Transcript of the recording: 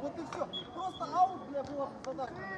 Вот и все. Просто аут, бля, было бы задача.